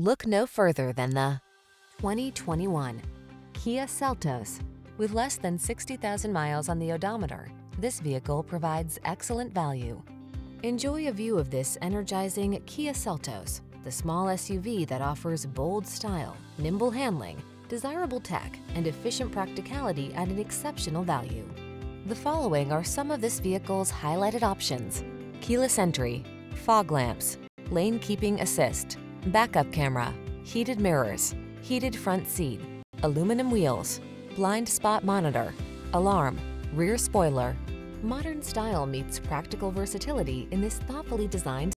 Look no further than the 2021 Kia Seltos. With less than 60,000 miles on the odometer, this vehicle provides excellent value. Enjoy a view of this energizing Kia Seltos, the small SUV that offers bold style, nimble handling, desirable tech, and efficient practicality at an exceptional value. The following are some of this vehicle's highlighted options. Keyless entry, fog lamps, lane keeping assist, backup camera, heated mirrors, heated front seat, aluminum wheels, blind spot monitor, alarm, rear spoiler. Modern style meets practical versatility in this thoughtfully designed